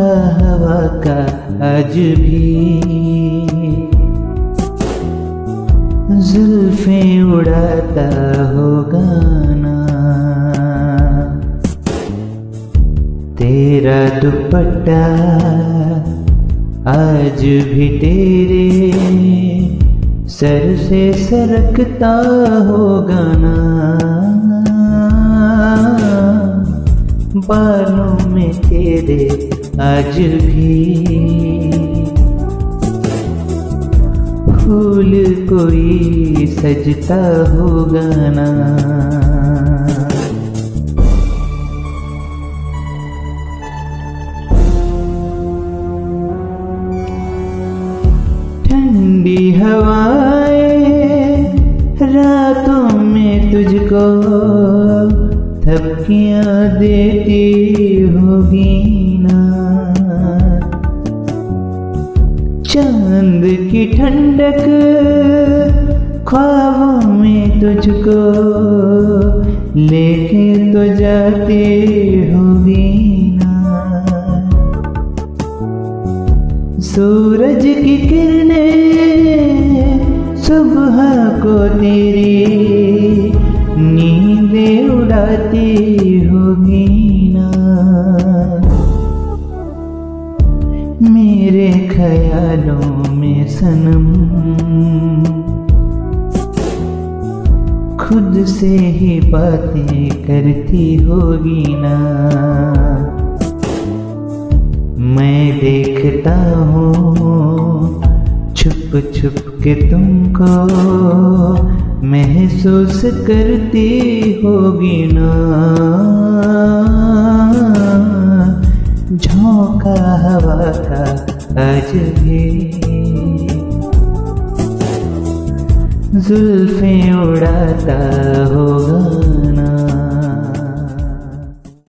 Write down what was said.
आज भी। जुल्फे उड़ाता हो गाना तेरा दुपट्टा आज भी तेरे सर से सरकता हो गाना बालों में तेरे आज भी फूल कोई सजता हो गाना ठंडी हवाएँ रातों में तुझको थपकियाँ देती होगी ना। चाँद की ठंडक ख्वाबों में तुझको लेके तो जाती होगी सूरज की किरणें सुबह को तेरी नींदे उड़ाती होगी। ख्यालों में सनम। खुद से ही बातें करती होगी ना। मैं देखता हूँ, छुप छुप के तुमको महसूस करती होगी ना। झोंका हवा का भी। जुल्फे उड़ाता होगा।